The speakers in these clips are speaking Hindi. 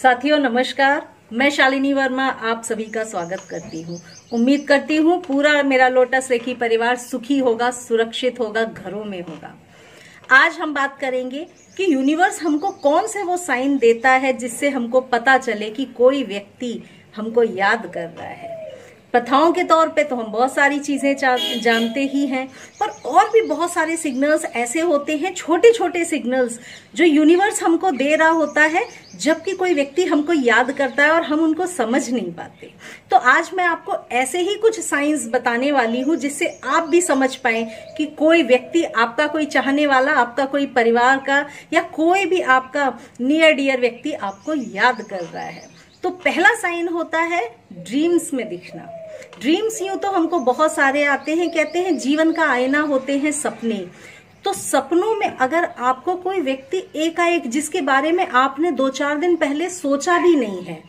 साथियों, नमस्कार। मैं शालिनी वर्मा आप सभी का स्वागत करती हूँ। उम्मीद करती हूँ पूरा मेरा लोटस रेखी परिवार सुखी होगा, सुरक्षित होगा, घरों में होगा। आज हम बात करेंगे कि यूनिवर्स हमको कौन से वो साइन देता है जिससे हमको पता चले कि कोई व्यक्ति हमको याद कर रहा है। प्रथाओं के तौर पे तो हम बहुत सारी चीज़ें जानते ही हैं, पर और भी बहुत सारे सिग्नल्स ऐसे होते हैं छोटे छोटे सिग्नल्स जो यूनिवर्स हमको दे रहा होता है, जबकि कोई व्यक्ति हमको याद करता है और हम उनको समझ नहीं पाते। तो आज मैं आपको ऐसे ही कुछ साइंस बताने वाली हूँ, जिससे आप भी समझ पाए कि कोई व्यक्ति आपका कोई चाहने वाला, आपका कोई परिवार का या कोई भी आपका नियर डियर व्यक्ति आपको याद कर रहा है। तो पहला साइन होता है ड्रीम्स में दिखना। ड्रीम्स यूँ तो हमको बहुत सारे आते हैं, कहते हैं जीवन का आईना होते हैं सपने। तो सपनों में अगर आपको कोई व्यक्ति एकाएक जिसके बारे में आपने दो चार दिन पहले सोचा भी नहीं है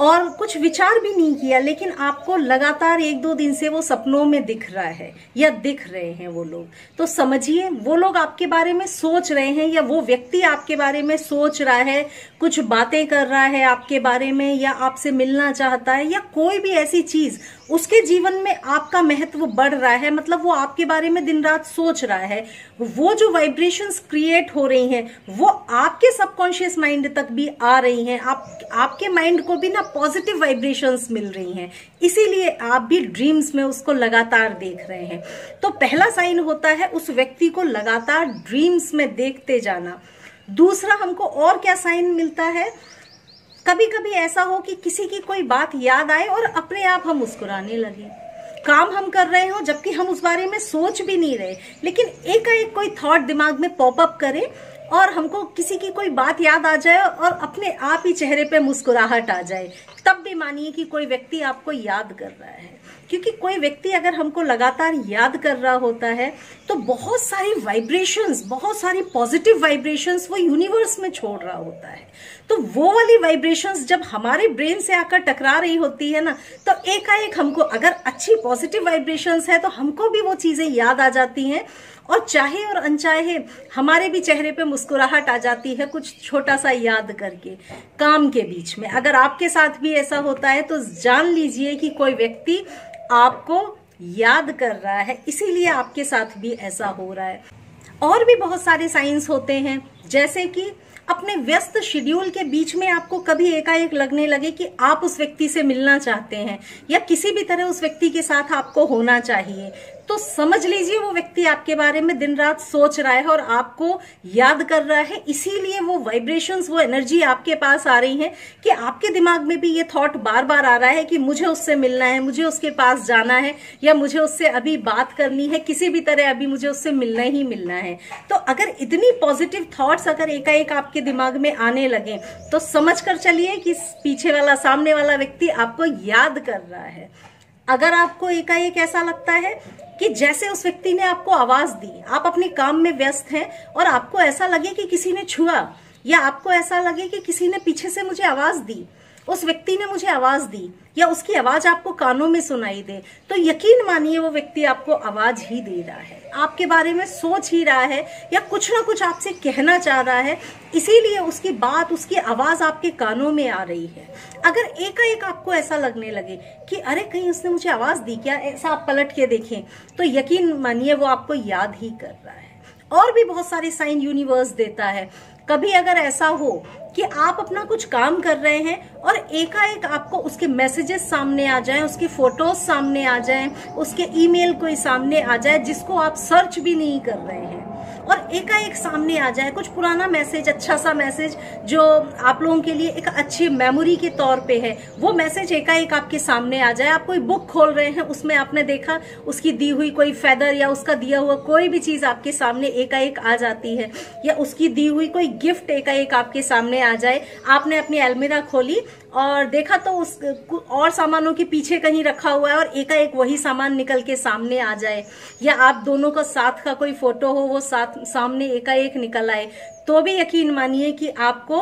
और कुछ विचार भी नहीं किया, लेकिन आपको लगातार एक दो दिन से वो सपनों में दिख रहा है, या दिख रहे हैं वो लोग। तो समझिए, वो लोग आपके बारे में सोच रहे हैं, या वो व्यक्ति आपके बारे में सोच रहा है, कुछ बातें कर रहा है आपके बारे में, या आपसे मिलना चाहता है, या कोई भी ऐसी चीज़ उसके जीवन में आपका महत्व बढ़ रहा है मतलब वो आपके बारे में दिन रात सोच रहा है, वो जो वाइब्रेशंस क्रिएट हो रही हैं, वो आपके सबकॉन्शियस माइंड तक भी आ रही हैं, आप, आपके माइंड को भी ना पॉजिटिव वाइब्रेशंस मिल रही हैं, इसीलिए आप भी ड्रीम्स में उसको लगातार देख रहे हैं। तो पहला साइन होता है उस व्यक्ति को लगातार ड्रीम्स में देखते जाना। दूसरा हमको और क्या साइन मिलता है? कभी कभी ऐसा हो कि किसी की कोई बात याद आए और अपने आप हम मुस्कुराने लगे। काम हम कर रहे हो, जबकि हम उस बारे में सोच भी नहीं रहे। लेकिन एक एक कोई थॉट दिमाग में पॉपअप करे और हमको किसी की कोई बात याद आ जाए और अपने आप ही चेहरे पे मुस्कुराहट आ जाए। तब भी मानिए कि कोई व्यक्ति आपको याद कर रहा है। क्योंकि कोई व्यक्ति अगर हमको लगातार याद कर रहा होता है तो बहुत सारी वाइब्रेशंस बहुत सारी पॉजिटिव वाइब्रेशंस वो यूनिवर्स में छोड़ रहा होता है। तो वो वाली वाइब्रेशंस जब हमारे ब्रेन से आकर टकरा रही होती है ना तो एकाएक हमको अगर अच्छी पॉजिटिव वाइब्रेशंस है तो हमको भी वो चीज़ें याद आ जाती हैं। और चाहे और अनचाहे, हमारे भी चेहरे पे मुस्कुराहट आ जाती है कुछ छोटा सा याद करके, काम के बीच में। अगर आपके साथ भी ऐसा होता है तो जान लीजिए कि कोई व्यक्ति आपको याद कर रहा है, इसीलिए आपके साथ भी ऐसा हो रहा है। और भी बहुत सारे साइंस होते हैं, जैसे कि अपने व्यस्त शेड्यूल के बीच में आपको कभी एकाएक लगने लगे कि आप उस व्यक्ति से मिलना चाहते हैं, या किसी भी तरह उस व्यक्ति के साथ आपको होना चाहिए। तो समझ लीजिए वो व्यक्ति आपके बारे में दिन रात सोच रहा है और आपको याद कर रहा है। इसीलिए वो वाइब्रेशंस वो एनर्जी आपके पास आ रही है कि आपके दिमाग में भी ये थॉट बार बार आ रहा है कि मुझे उससे मिलना है, मुझे उसके पास जाना है या मुझे उससे अभी बात करनी है, किसी भी तरह अभी मुझे उससे मिलना ही मिलना है। तो अगर इतनी पॉजिटिव थॉट्स अगर एकाएक आपके दिमाग में आने लगे तो समझ कर चलिए कि पीछे वाला, सामने वाला व्यक्ति आपको याद कर रहा है। अगर आपको एकाएक ऐसा लगता है कि जैसे उस व्यक्ति ने आपको आवाज़ दी, आप अपने काम में व्यस्त हैं और आपको ऐसा लगे कि किसी ने छुआ या आपको ऐसा लगे कि किसी ने पीछे से मुझे आवाज़ दी? उस व्यक्ति ने मुझे आवाज़ दी, या उसकी आवाज़ आपको कानों में सुनाई दे? तो यकीन मानिए, वो व्यक्ति आपको आवाज़ ही दे रहा है। आपके बारे में सोच ही रहा है, या कुछ ना कुछ आपसे कहना चाह रहा है, इसीलिए उसकी बात, उसकी आवाज़ आपके कानों में आ रही है। अगर एकाएक आपको ऐसा लगने लगे कि, अरे, कहीं उसने मुझे आवाज़ दी क्या? ऐसा आप पलट के देखें तो यकीन मानिए, वो आपको याद ही कर रहा है। और भी बहुत सारे साइन यूनिवर्स देता है। कभी अगर ऐसा हो कि आप अपना कुछ काम कर रहे हैं और एकाएक आपको उसके मैसेजेस सामने आ जाएँ, उसकी फ़ोटोज़ सामने आ जाएँ, उसके ईमेल कोई सामने आ जाए जिसको आप सर्च भी नहीं कर रहे हैं। और एकाएक सामने आ जाए, कुछ पुराना मैसेज अच्छा सा मैसेज जो आप लोगों के लिए एक अच्छी मेमोरी के तौर पे है, वो मैसेज एकाएक आपके सामने आ जाए। आप कोई बुक खोल रहे हैं, उसमें आपने देखा, उसकी दी हुई कोई फेदर या उसका दिया हुआ कोई भी चीज़ आपके सामने एकाएक आ जाती है, या उसकी दी हुई कोई गिफ्ट एकाएक आपके सामने आ जाए, आपने अपनी अलमीरा खोली और देखा तो उस और सामानों के पीछे कहीं रखा हुआ है और एकाएक वही सामान निकल के सामने आ जाए, या आप दोनों का साथ का कोई फ़ोटो हो, वो साथ सामने एकाएक निकल आए तो भी यकीन मानिए कि आपको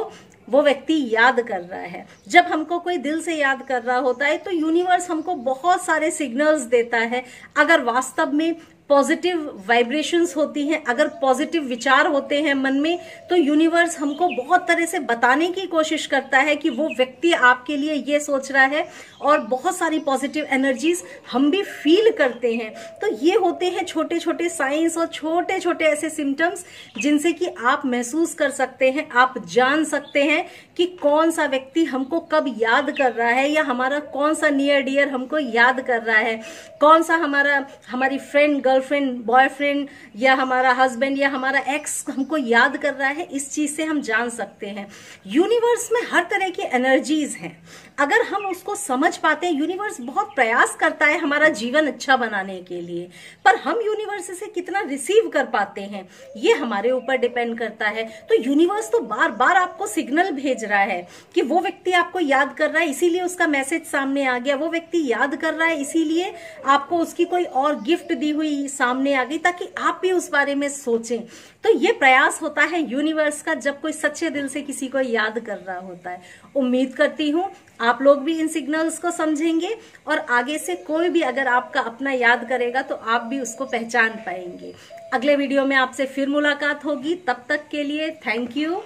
वो व्यक्ति याद कर रहा है। जब हमको कोई दिल से याद कर रहा होता है तो यूनिवर्स हमको बहुत सारे सिग्नल्स देता है। अगर वास्तव में पॉजिटिव वाइब्रेशंस होती हैं, अगर पॉजिटिव विचार होते हैं मन में तो यूनिवर्स हमको बहुत तरह से बताने की कोशिश करता है कि वो व्यक्ति आपके लिए ये सोच रहा है और बहुत सारी पॉजिटिव एनर्जीज हम भी फील करते हैं। तो ये होते हैं छोटे छोटे साइंस और छोटे छोटे ऐसे सिम्टम्स जिनसे कि आप महसूस कर सकते हैं, आप जान सकते हैं कि कौन सा व्यक्ति हमको कब याद कर रहा है या हमारा कौन सा नियर डियर हमको याद कर रहा है। कौन सा हमारा, हमारी फ्रेंड गर्लफ्रेंड बॉयफ्रेंड या हमारा हस्बैंड या हमारा एक्स हमको याद कर रहा है, इस चीज़ से हम जान सकते हैं। यूनिवर्स में हर तरह की एनर्जीज हैं। अगर हम उसको समझ पाते हैं यूनिवर्स बहुत प्रयास करता है हमारा जीवन अच्छा बनाने के लिए, पर हम यूनिवर्स से कितना रिसीव कर पाते हैं, ये हमारे ऊपर डिपेंड करता है। तो यूनिवर्स तो बार बार आपको सिग्नल भेज रहा है कि वो व्यक्ति आपको याद कर रहा है, इसीलिए उसका मैसेज सामने आ गया। वो व्यक्ति याद कर रहा है, इसीलिए आपको उसकी कोई और गिफ्ट दी हुई सामने आ गई ताकि आप भी उस बारे में सोचें। तो ये प्रयास होता है यूनिवर्स का जब कोई सच्चे दिल से किसी को याद कर रहा होता है। उम्मीद करती हूँ आप लोग भी इन सिग्नल्स को समझेंगे और आगे से कोई भी अगर आपका अपना याद करेगा तो आप भी उसको पहचान पाएँगे। अगले वीडियो में आपसे फिर मुलाकात होगी। तब तक के लिए थैंक यू।